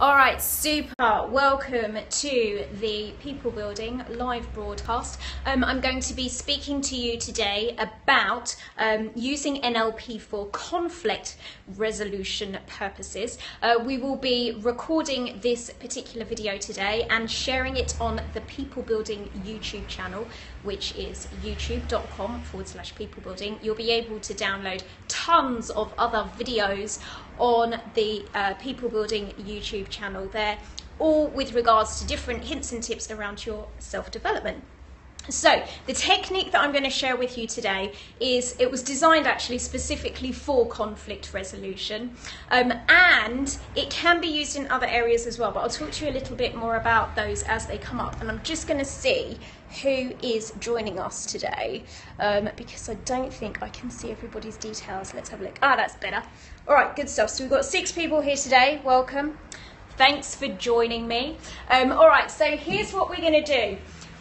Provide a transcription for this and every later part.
All right, super. Welcome to the People Building live broadcast. Um, I'm going to be speaking to you today about um, using NLP for conflict resolution purposes. Uh, we will be recording this particular video today and sharing it on the People Building YouTube channel, which is youtube.com forward slash people building. You'll be able to download tons of other videos on the uh, People Building YouTube channel there, all with regards to different hints and tips around your self development. So, the technique that I'm going to share with you today is it was designed actually specifically for conflict resolution, um, and it can be used in other areas as well. But I'll talk to you a little bit more about those as they come up. And I'm just going to see who is joining us today um, because I don't think I can see everybody's details. Let's have a look. Ah, that's better. All right, good stuff. So, we've got six people here today. Welcome. Thanks for joining me. Um, all right, so here's what we're going to do.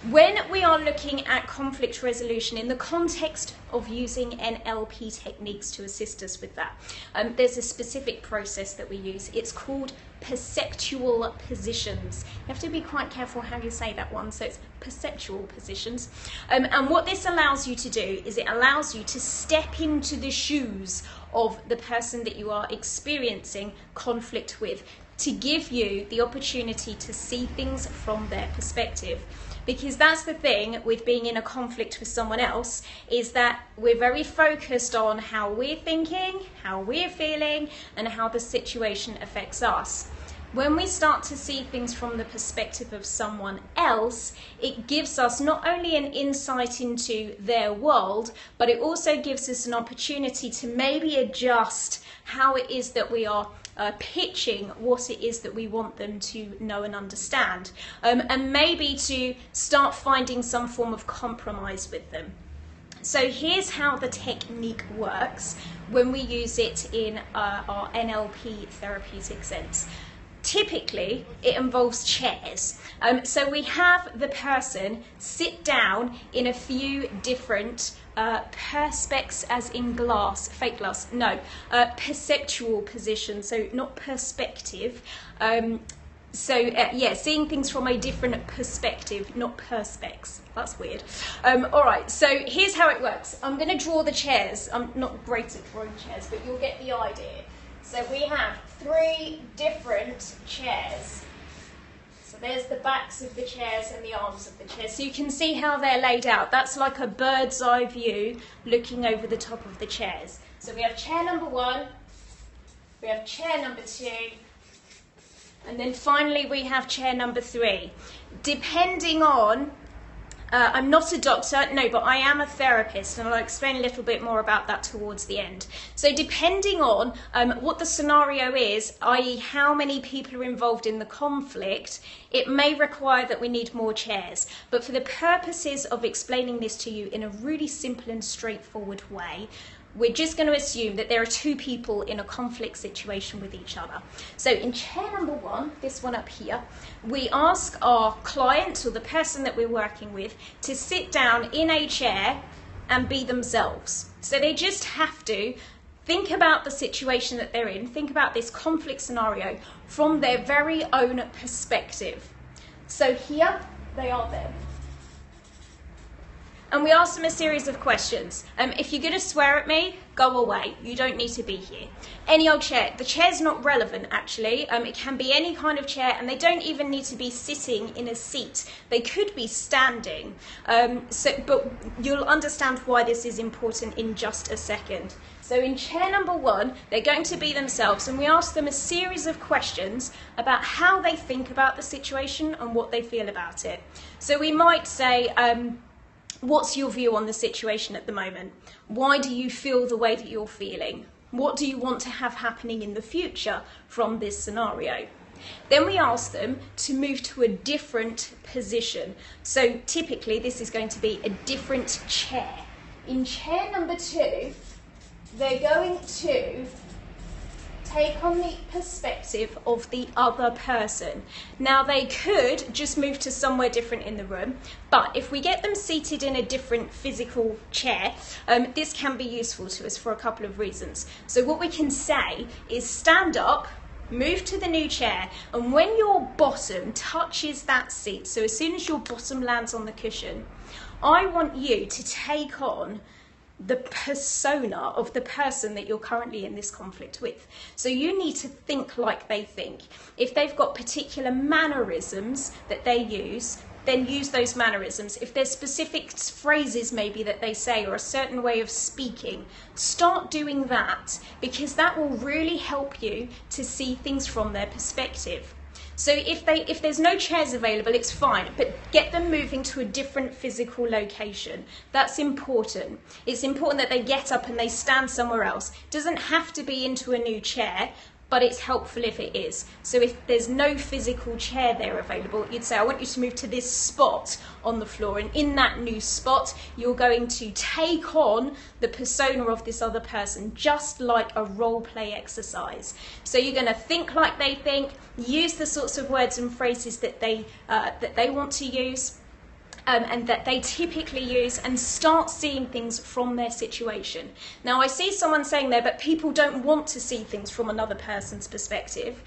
When we are looking at conflict resolution in the context of using NLP techniques to assist us with that, um, there's a specific process that we use. It's called perceptual positions. You have to be quite careful how you say that one, so it's perceptual positions. Um, and what this allows you to do is it allows you to step into the shoes of the person that you are experiencing conflict with to give you the opportunity to see things from their perspective because that's the thing with being in a conflict with someone else is that we're very focused on how we're thinking, how we're feeling, and how the situation affects us. When we start to see things from the perspective of someone else, it gives us not only an insight into their world, but it also gives us an opportunity to maybe adjust how it is that we are uh, pitching what it is that we want them to know and understand, um, and maybe to start finding some form of compromise with them. So here's how the technique works when we use it in uh, our NLP therapeutic sense typically it involves chairs. Um, so we have the person sit down in a few different uh, perspex as in glass, fake glass, no, uh, perceptual position, so not perspective. Um, so uh, yeah, seeing things from a different perspective, not perspex. That's weird. Um, all right, so here's how it works. I'm going to draw the chairs. I'm not great at drawing chairs, but you'll get the idea. So we have three different chairs. So there's the backs of the chairs and the arms of the chairs. So you can see how they're laid out. That's like a bird's eye view looking over the top of the chairs. So we have chair number one, we have chair number two, and then finally we have chair number three. Depending on uh, I'm not a doctor, no, but I am a therapist, and I'll explain a little bit more about that towards the end. So, depending on um, what the scenario is, i.e., how many people are involved in the conflict, it may require that we need more chairs. But for the purposes of explaining this to you in a really simple and straightforward way, we're just going to assume that there are two people in a conflict situation with each other. So in chair number one, this one up here, we ask our client or the person that we're working with to sit down in a chair and be themselves. So they just have to think about the situation that they're in, think about this conflict scenario from their very own perspective. So here they are there and we asked them a series of questions. Um, if you're going to swear at me, go away. You don't need to be here. Any old chair. The chair's not relevant, actually. Um, it can be any kind of chair, and they don't even need to be sitting in a seat. They could be standing. Um, so, but you'll understand why this is important in just a second. So, in chair number one, they're going to be themselves, and we ask them a series of questions about how they think about the situation and what they feel about it. So, we might say, um, What's your view on the situation at the moment? Why do you feel the way that you're feeling? What do you want to have happening in the future from this scenario? Then we ask them to move to a different position. So typically, this is going to be a different chair. In chair number two, they're going to take on the perspective of the other person. Now, they could just move to somewhere different in the room, but if we get them seated in a different physical chair, um, this can be useful to us for a couple of reasons. So, what we can say is stand up, move to the new chair, and when your bottom touches that seat, so as soon as your bottom lands on the cushion, I want you to take on the persona of the person that you're currently in this conflict with. So you need to think like they think. If they've got particular mannerisms that they use, then use those mannerisms. If there's specific phrases maybe that they say or a certain way of speaking, start doing that because that will really help you to see things from their perspective. So if they if there's no chairs available, it's fine, but get them moving to a different physical location. That's important. It's important that they get up and they stand somewhere else. Doesn't have to be into a new chair, but it's helpful if it is. So if there's no physical chair there available, you'd say, I want you to move to this spot on the floor. And in that new spot, you're going to take on the persona of this other person, just like a role play exercise. So you're going to think like they think, use the sorts of words and phrases that they, uh, that they want to use um, and that they typically use and start seeing things from their situation. Now, I see someone saying there, but people don't want to see things from another person's perspective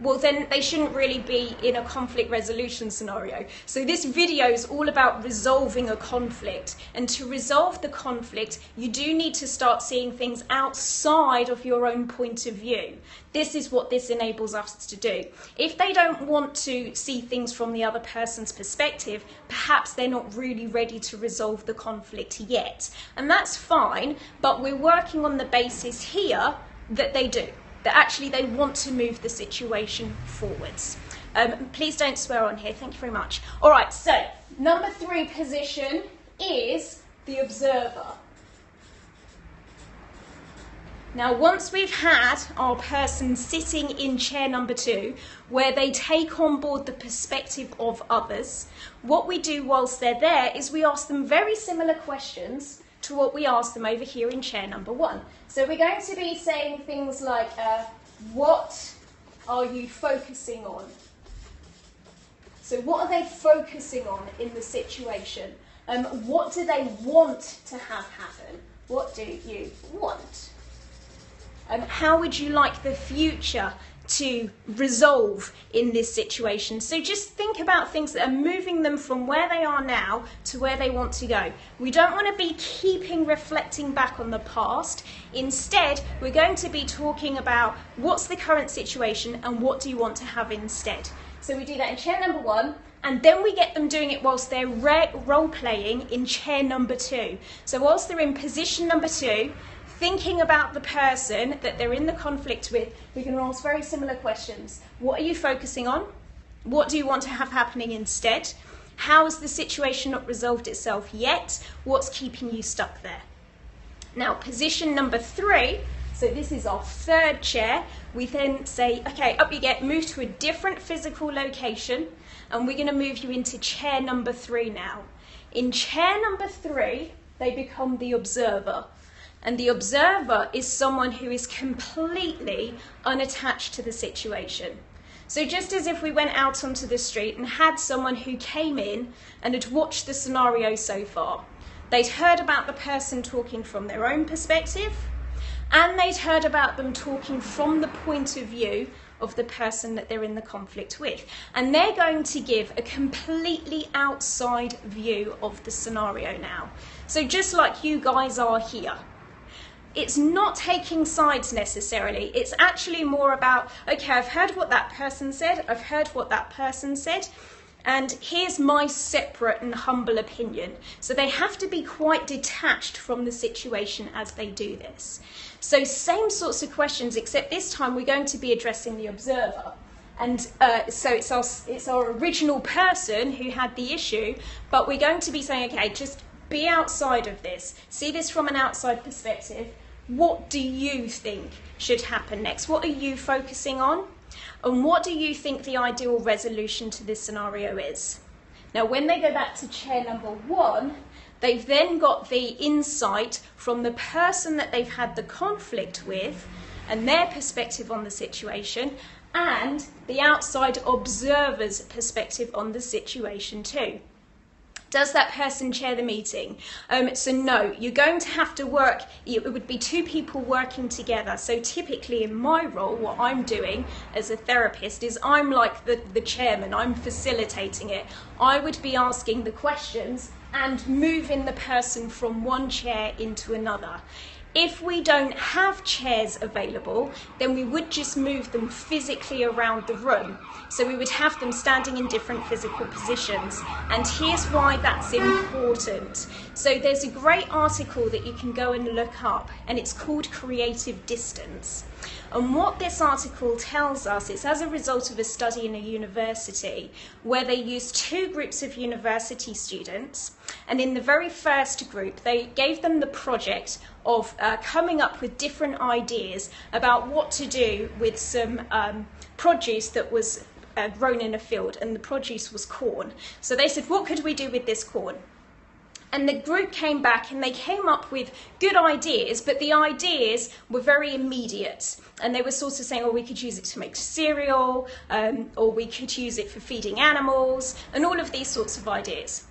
well, then they shouldn't really be in a conflict resolution scenario. So, this video is all about resolving a conflict. And to resolve the conflict, you do need to start seeing things outside of your own point of view. This is what this enables us to do. If they don't want to see things from the other person's perspective, perhaps they're not really ready to resolve the conflict yet. And that's fine, but we're working on the basis here that they do that actually they want to move the situation forwards. Um, please don't swear on here, thank you very much. All right, so number three position is the observer. Now, once we've had our person sitting in chair number two, where they take on board the perspective of others, what we do whilst they're there is we ask them very similar questions to what we asked them over here in chair number one. So we're going to be saying things like, uh, what are you focusing on? So what are they focusing on in the situation? Um, what do they want to have happen? What do you want? Um, how would you like the future to resolve in this situation. So just think about things that are moving them from where they are now to where they want to go. We don't want to be keeping reflecting back on the past. Instead, we're going to be talking about what's the current situation and what do you want to have instead. So we do that in chair number one, and then we get them doing it whilst they're re- role playing in chair number two. So whilst they're in position number two, thinking about the person that they're in the conflict with, we can ask very similar questions. What are you focusing on? What do you want to have happening instead? How has the situation not resolved itself yet? What's keeping you stuck there? Now, position number three, so this is our third chair. We then say, okay, up you get, move to a different physical location, and we're going to move you into chair number three now. In chair number three, they become the observer. And the observer is someone who is completely unattached to the situation. So, just as if we went out onto the street and had someone who came in and had watched the scenario so far, they'd heard about the person talking from their own perspective, and they'd heard about them talking from the point of view of the person that they're in the conflict with. And they're going to give a completely outside view of the scenario now. So, just like you guys are here, it's not taking sides necessarily. It's actually more about, okay, I've heard what that person said, I've heard what that person said, and here's my separate and humble opinion. So they have to be quite detached from the situation as they do this. So, same sorts of questions, except this time we're going to be addressing the observer. And uh, so it's our, it's our original person who had the issue, but we're going to be saying, okay, just be outside of this, see this from an outside perspective. What do you think should happen next? What are you focusing on? And what do you think the ideal resolution to this scenario is? Now, when they go back to chair number one, they've then got the insight from the person that they've had the conflict with and their perspective on the situation, and the outside observer's perspective on the situation, too. Does that person chair the meeting? Um, so no, you're going to have to work, it would be two people working together. So typically in my role, what I'm doing as a therapist is I'm like the, the chairman, I'm facilitating it. I would be asking the questions and moving the person from one chair into another. If we don't have chairs available, then we would just move them physically around the room. So we would have them standing in different physical positions. And here's why that's important. So there's a great article that you can go and look up, and it's called Creative Distance. And what this article tells us, it's as a result of a study in a university where they used two groups of university students. And in the very first group, they gave them the project of uh, coming up with different ideas about what to do with some um, produce that was uh, grown in a field, and the produce was corn. So they said, What could we do with this corn? And the group came back and they came up with good ideas, but the ideas were very immediate. And they were sort of saying, oh, we could use it to make cereal, um, or we could use it for feeding animals, and all of these sorts of ideas.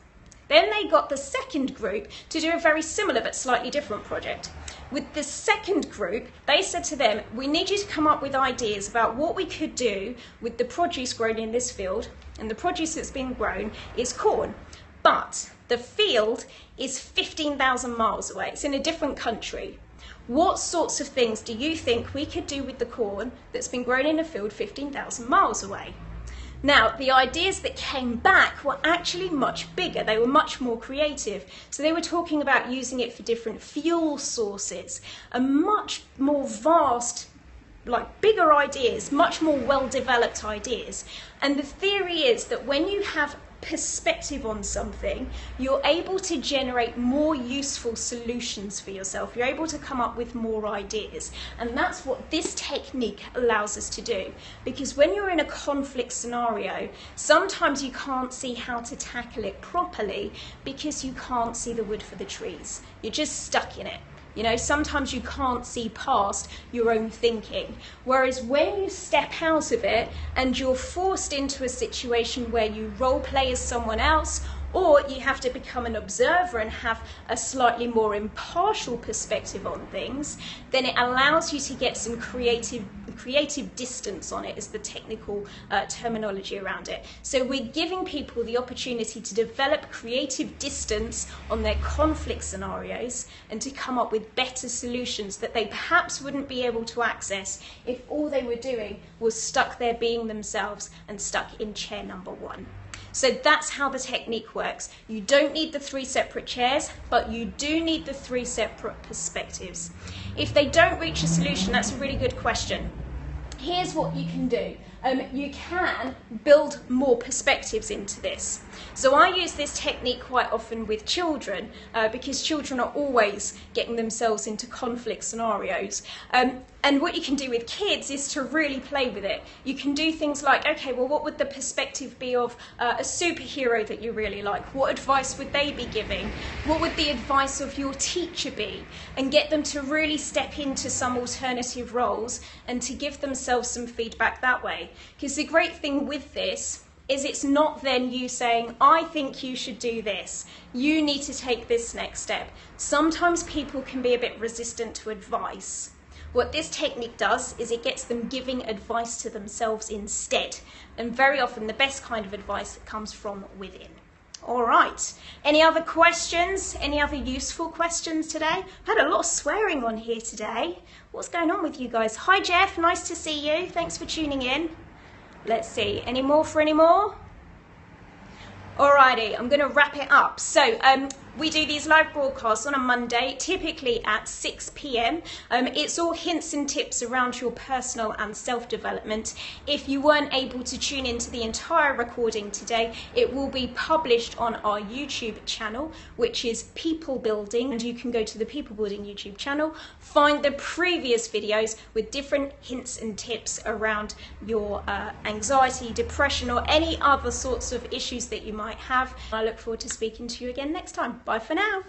Then they got the second group to do a very similar but slightly different project. With the second group, they said to them, We need you to come up with ideas about what we could do with the produce grown in this field. And the produce that's been grown is corn. But the field is 15,000 miles away, it's in a different country. What sorts of things do you think we could do with the corn that's been grown in a field 15,000 miles away? Now, the ideas that came back were actually much bigger. They were much more creative. So they were talking about using it for different fuel sources, a much more vast like bigger ideas, much more well developed ideas. And the theory is that when you have perspective on something, you're able to generate more useful solutions for yourself. You're able to come up with more ideas. And that's what this technique allows us to do. Because when you're in a conflict scenario, sometimes you can't see how to tackle it properly because you can't see the wood for the trees. You're just stuck in it. You know, sometimes you can't see past your own thinking. Whereas when you step out of it and you're forced into a situation where you role play as someone else or you have to become an observer and have a slightly more impartial perspective on things, then it allows you to get some creative creative distance on it is the technical uh, terminology around it. So we're giving people the opportunity to develop creative distance on their conflict scenarios and to come up with better solutions that they perhaps wouldn't be able to access if all they were doing was stuck there being themselves and stuck in chair number one. So that's how the technique works. You don't need the three separate chairs, but you do need the three separate perspectives. If they don't reach a solution, that's a really good question. Here's what you can do um, you can build more perspectives into this. So I use this technique quite often with children uh, because children are always getting themselves into conflict scenarios. Um, and what you can do with kids is to really play with it. You can do things like, okay, well, what would the perspective be of uh, a superhero that you really like? What advice would they be giving? What would the advice of your teacher be? And get them to really step into some alternative roles and to give themselves some feedback that Because the great thing with this is it's not then you saying, I think you should do this. You need to take this next step. Sometimes people can be a bit resistant to advice. What this technique does is it gets them giving advice to themselves instead. And very often the best kind of advice comes from within. All right. Any other questions? Any other useful questions today? I've had a lot of swearing on here today. What's going on with you guys? Hi, Jeff. Nice to see you. Thanks for tuning in. Let's see. Any more for any more? Alrighty, I'm going to wrap it up. So, um, we do these live broadcasts on a Monday, typically at 6 pm. Um, it's all hints and tips around your personal and self development. If you weren't able to tune into the entire recording today, it will be published on our YouTube channel, which is People Building. And you can go to the People Building YouTube channel, find the previous videos with different hints and tips around your uh, anxiety, depression, or any other sorts of issues that you might have. I look forward to speaking to you again next time. Bye for now.